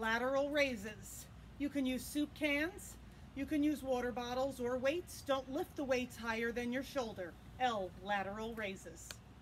lateral raises. You can use soup cans, you can use water bottles or weights. Don't lift the weights higher than your shoulder. L, lateral raises.